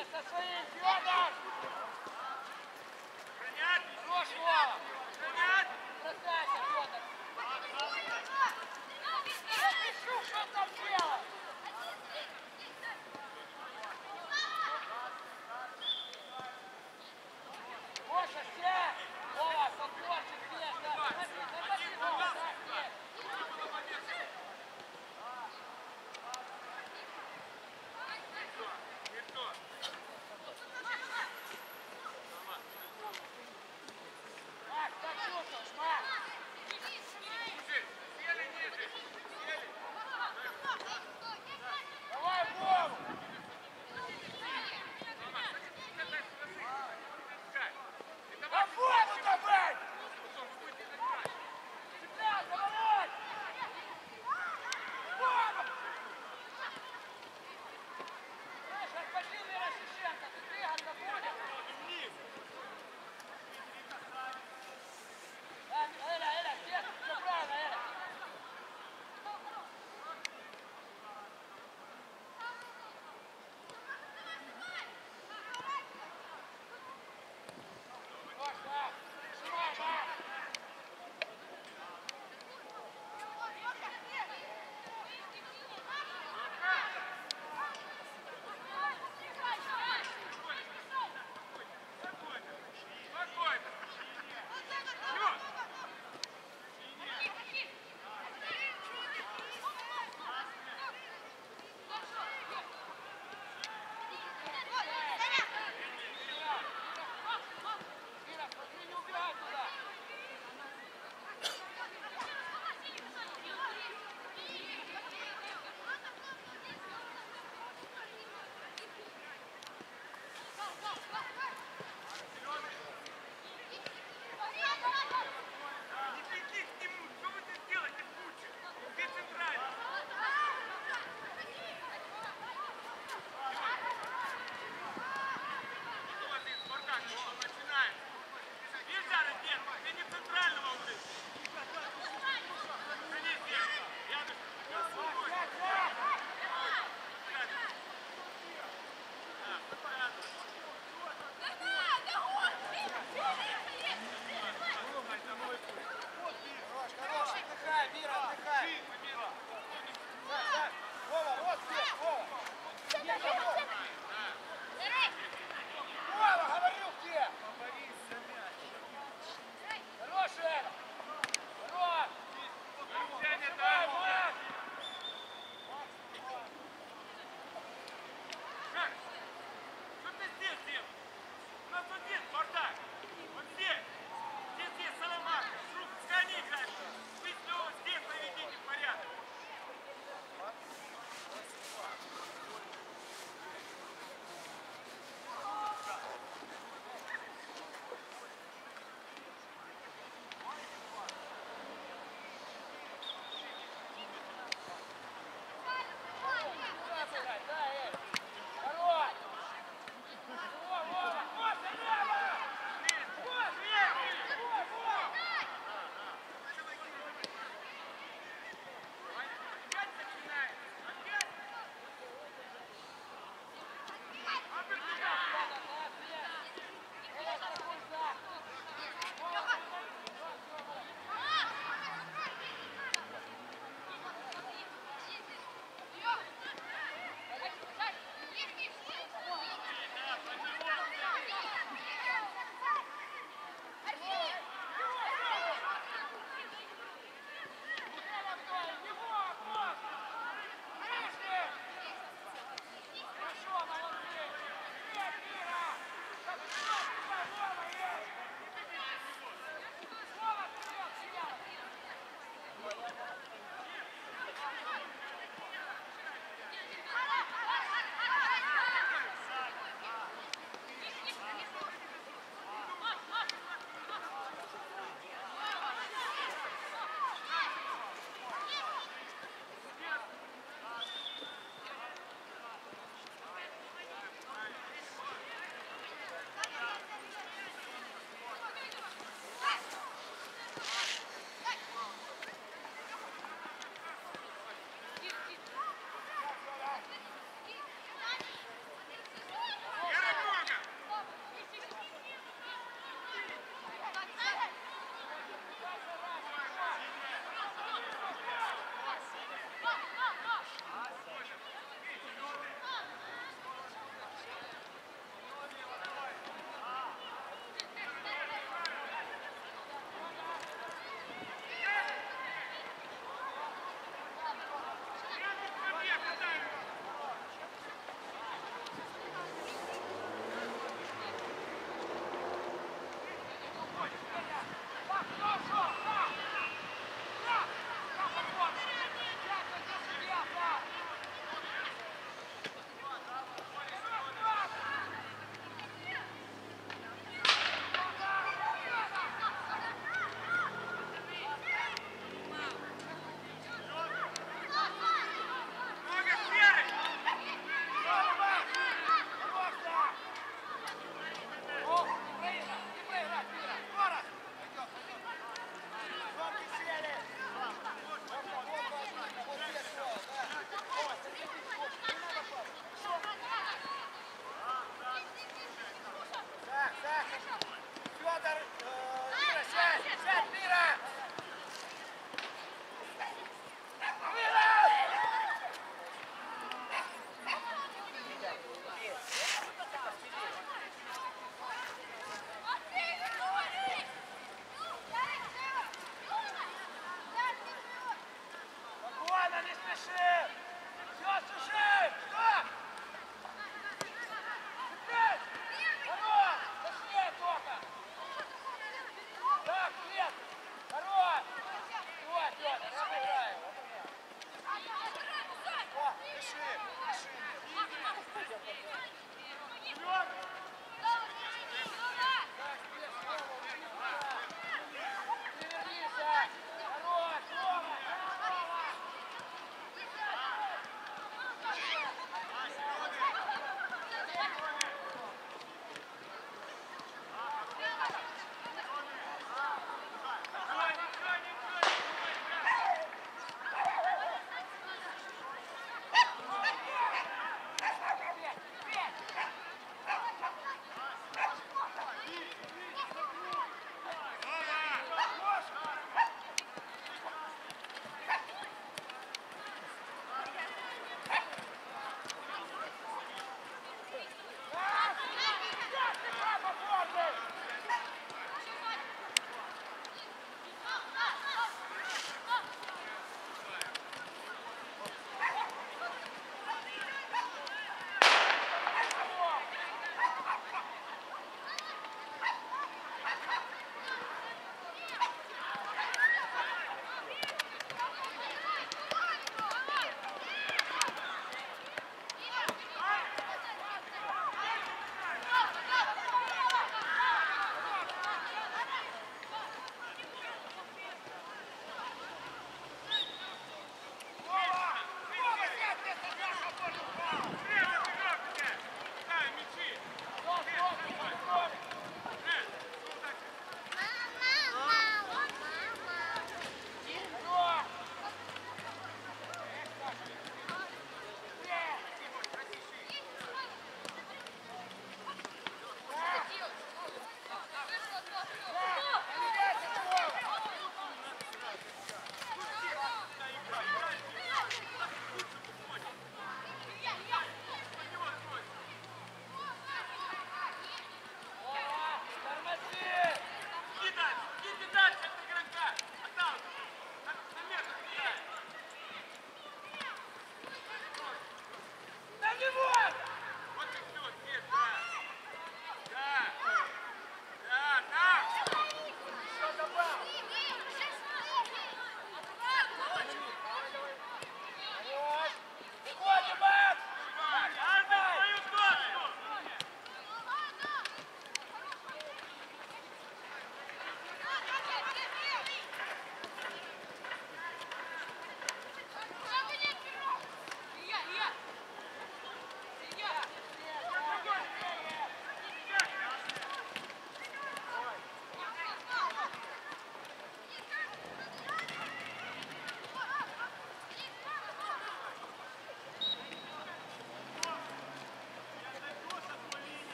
Yes, that's right. You are not.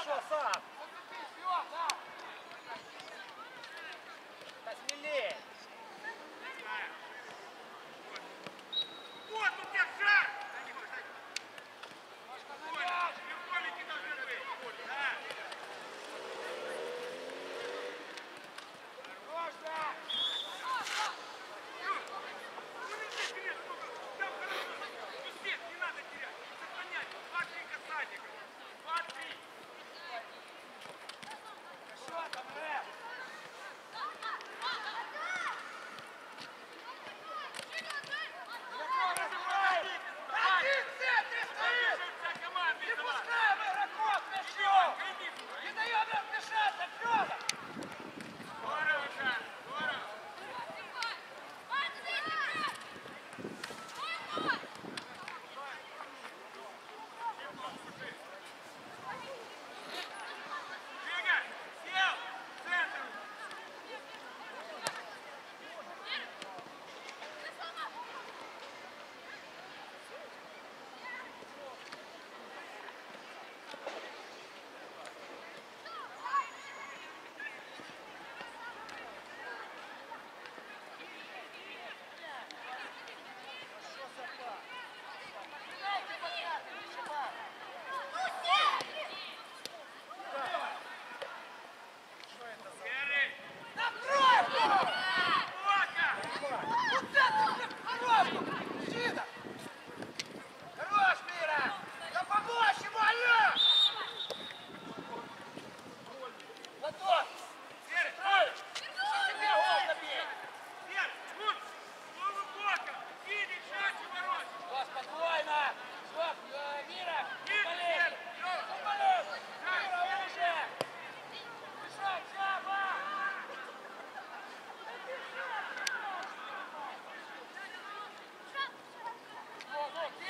Хорошо, сам.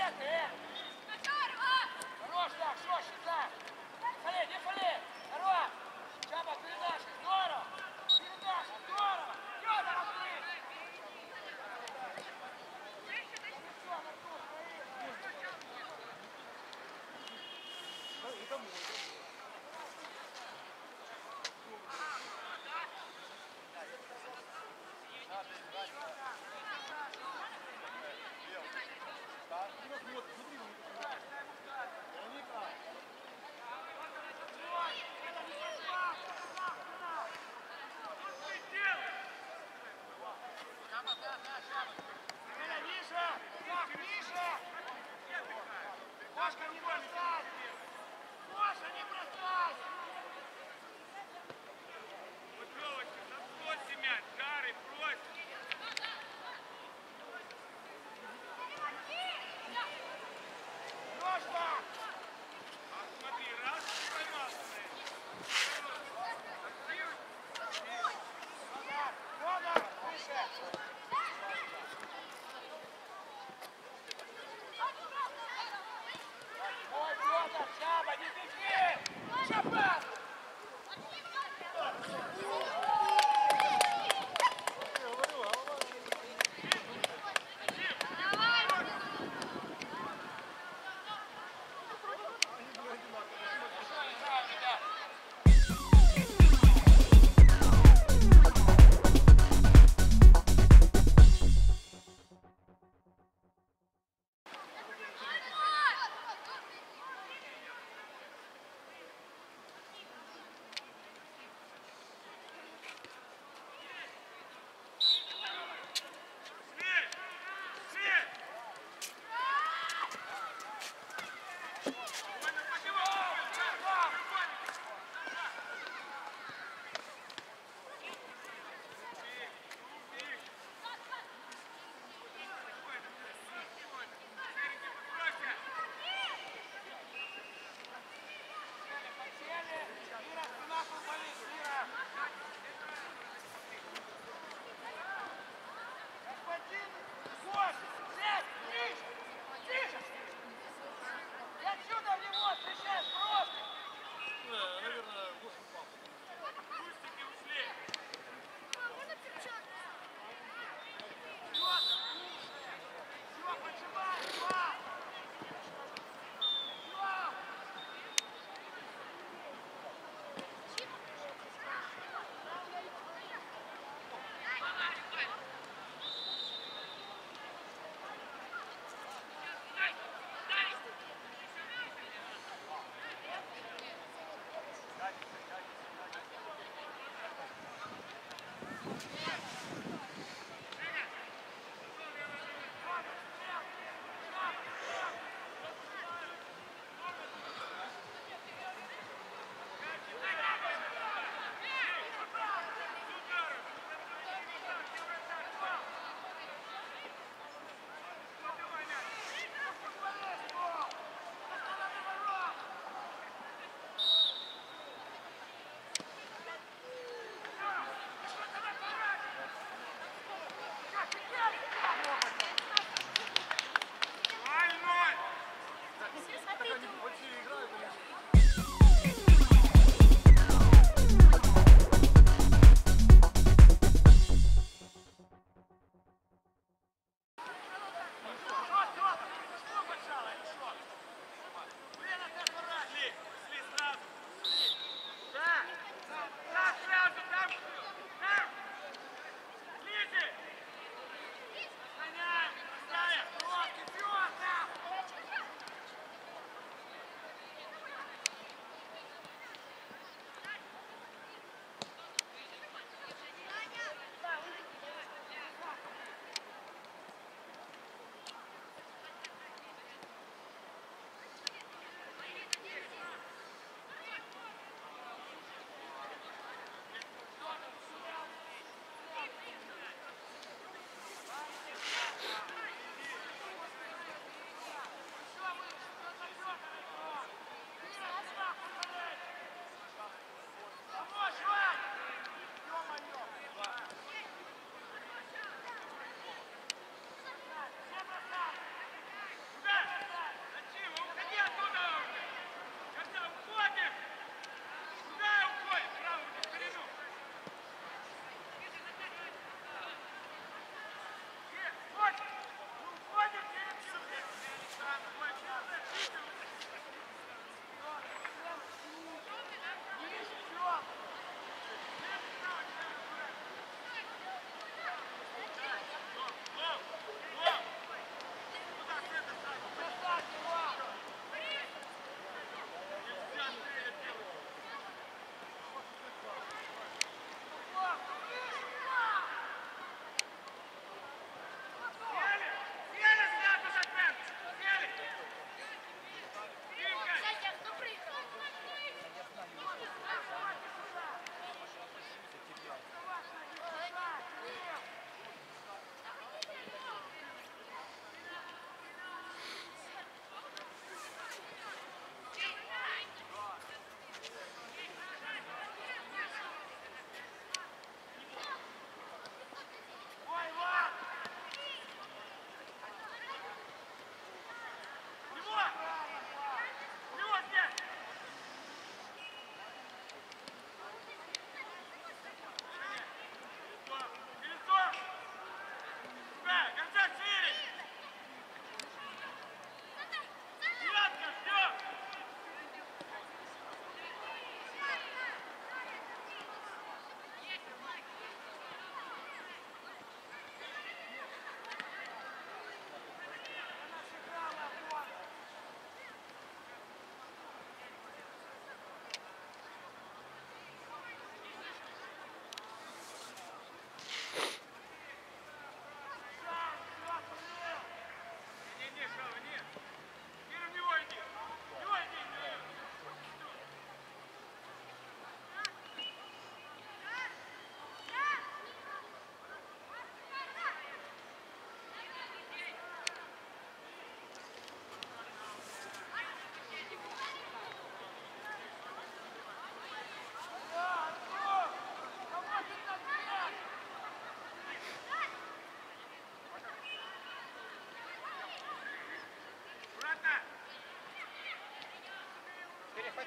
Yeah, a! Пашка, не бойся!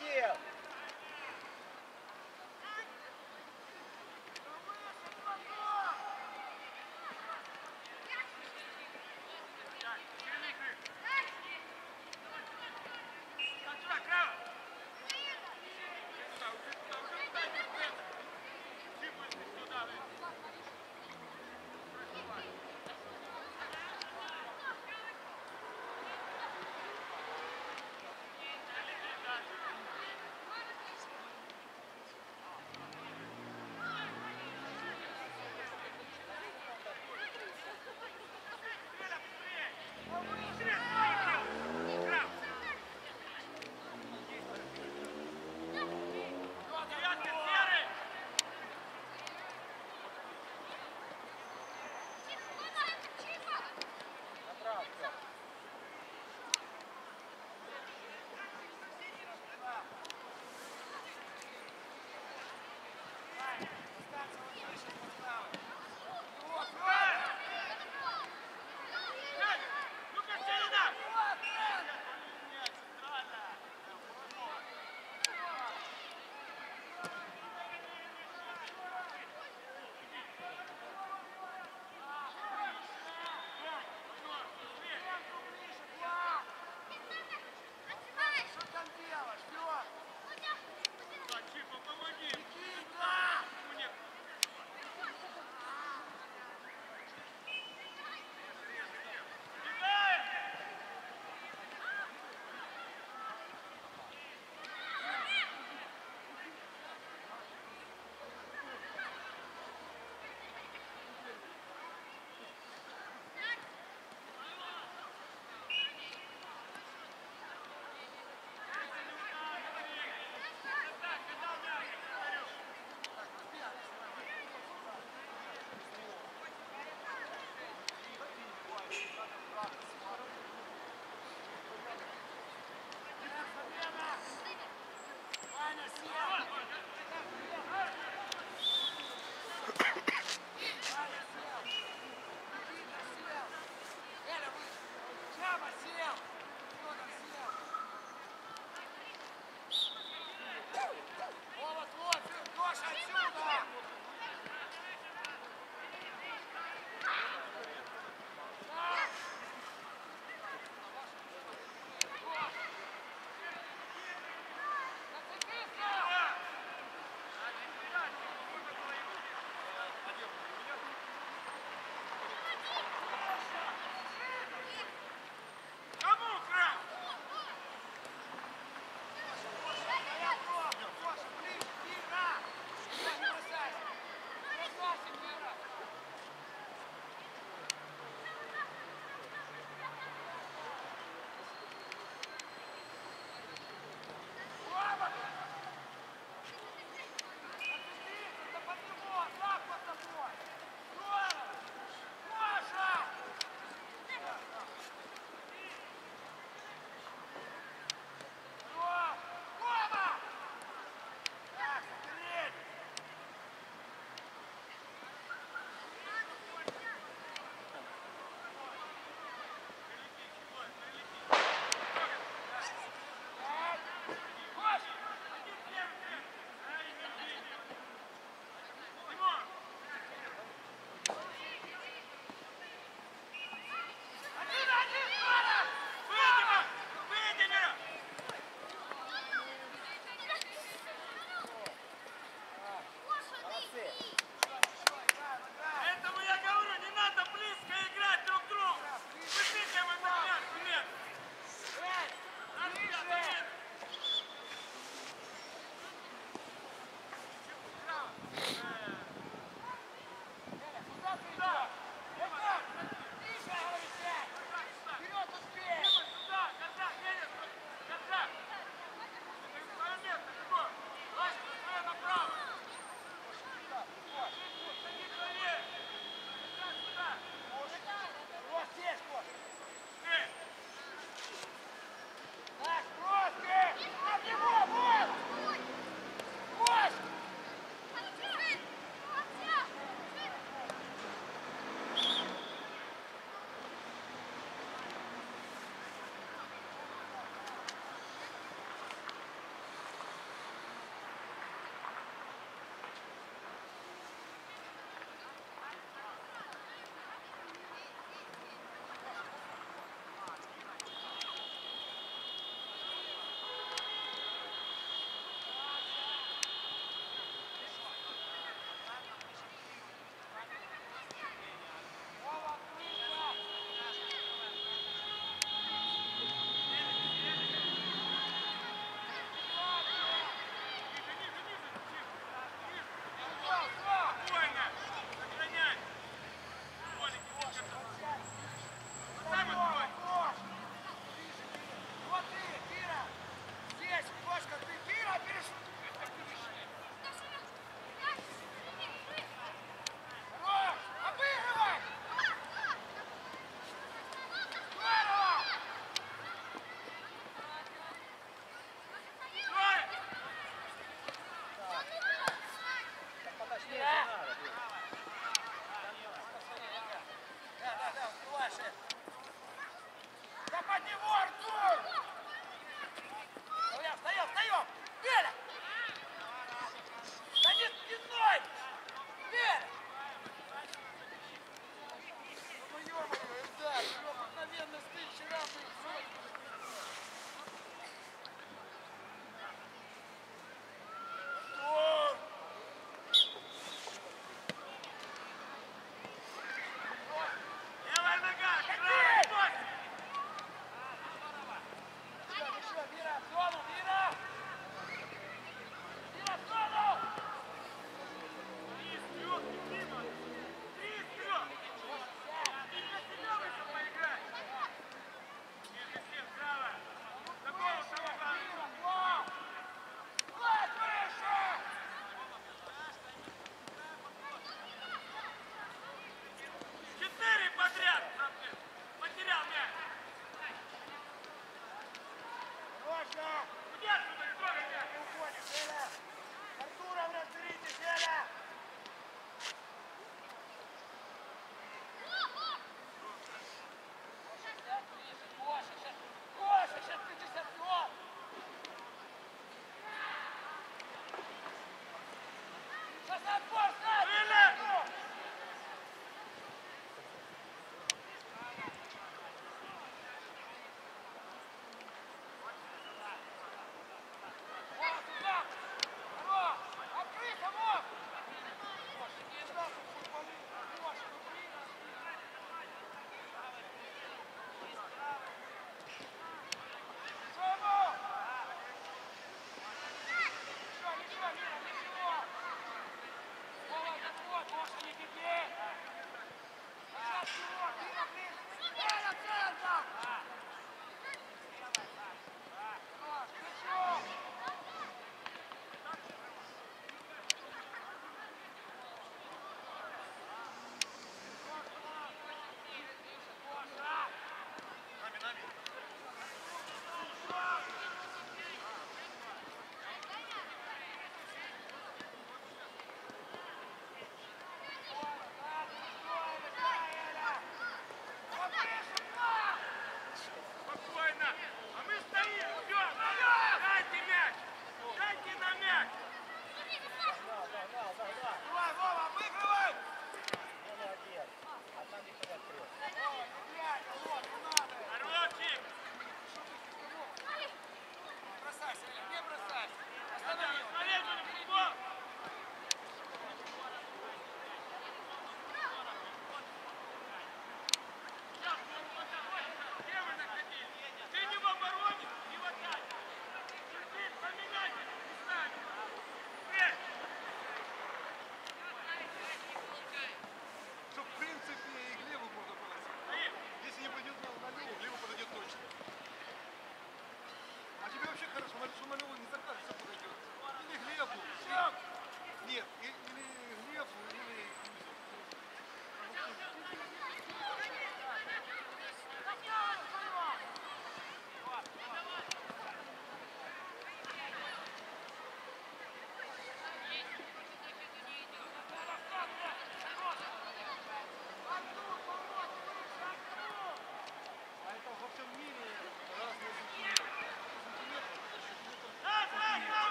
you.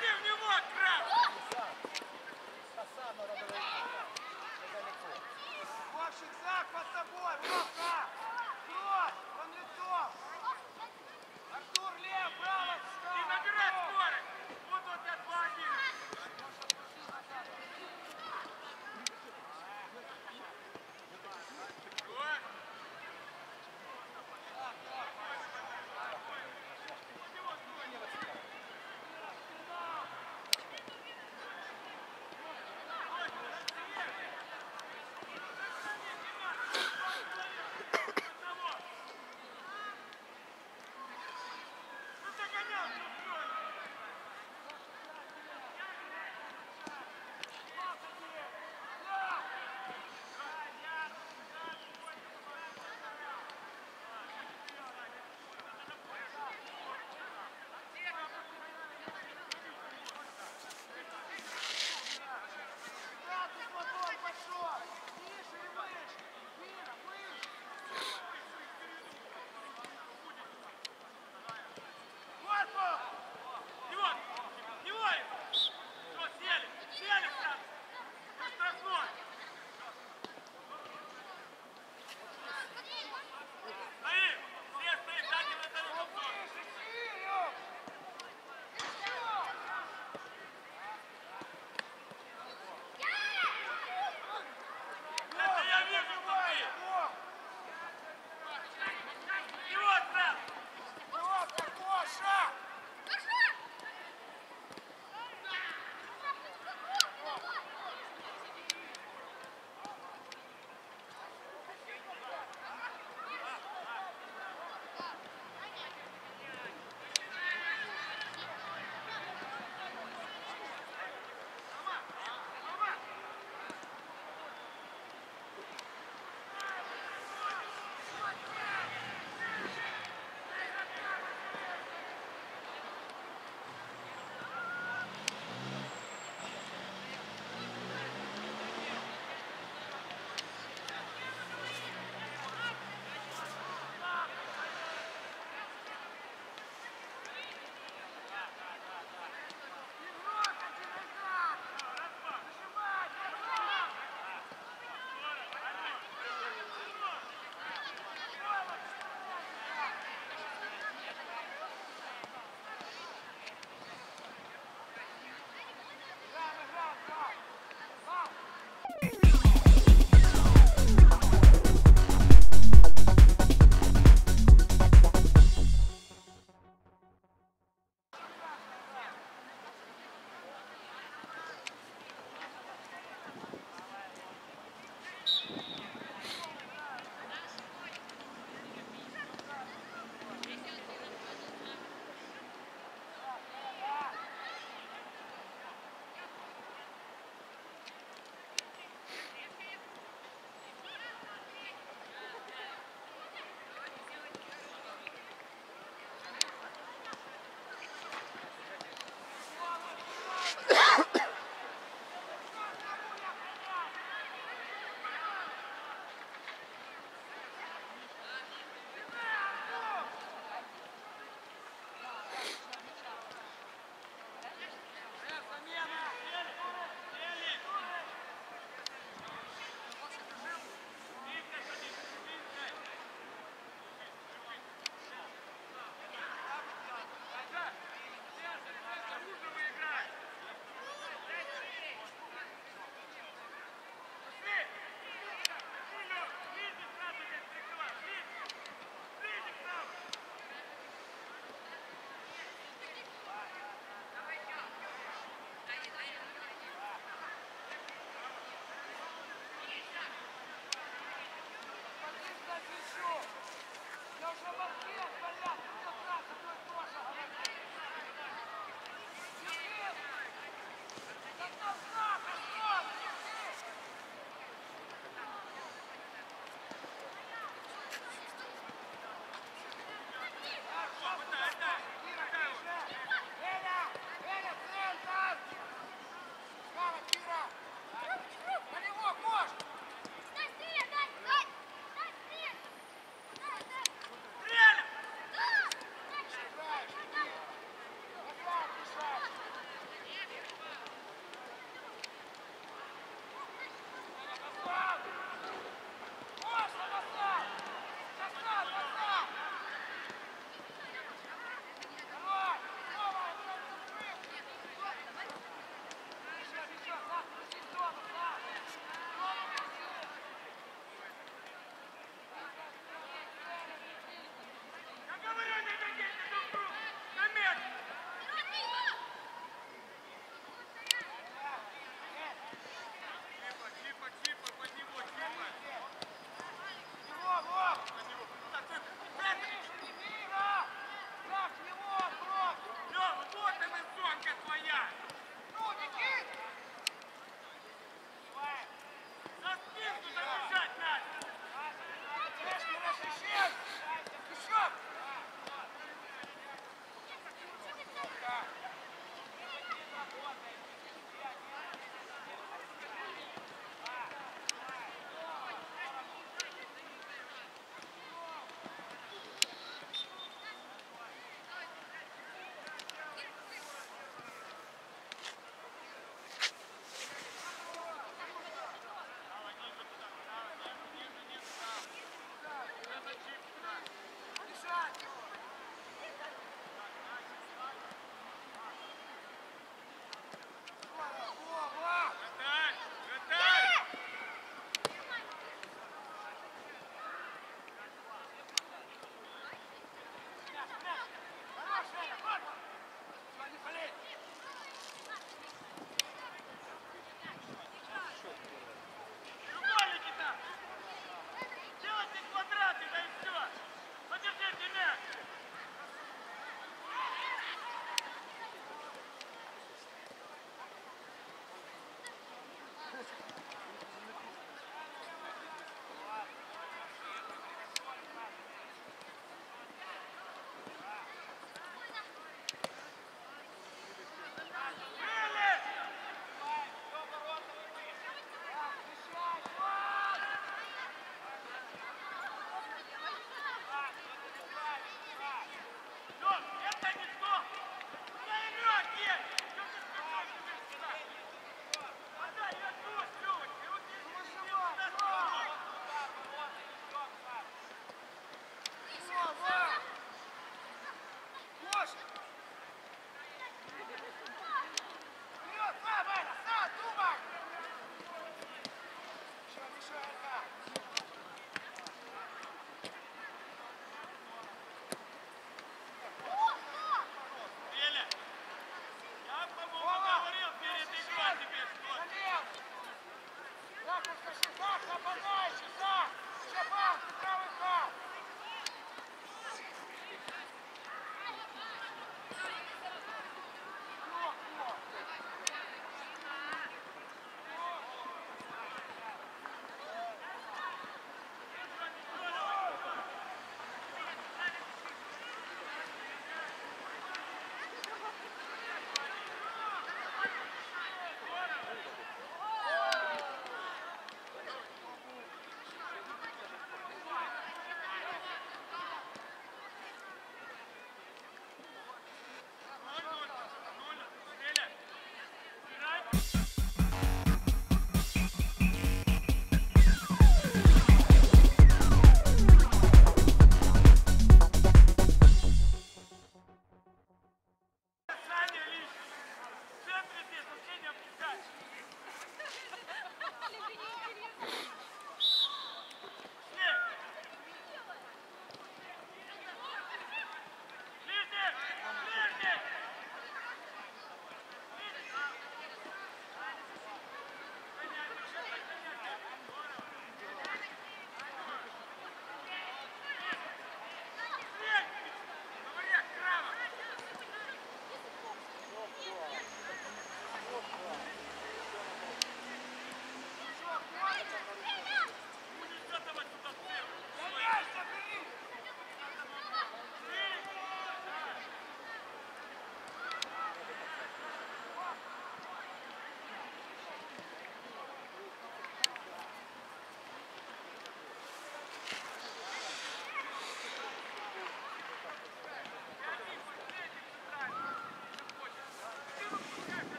Иди в него, краб!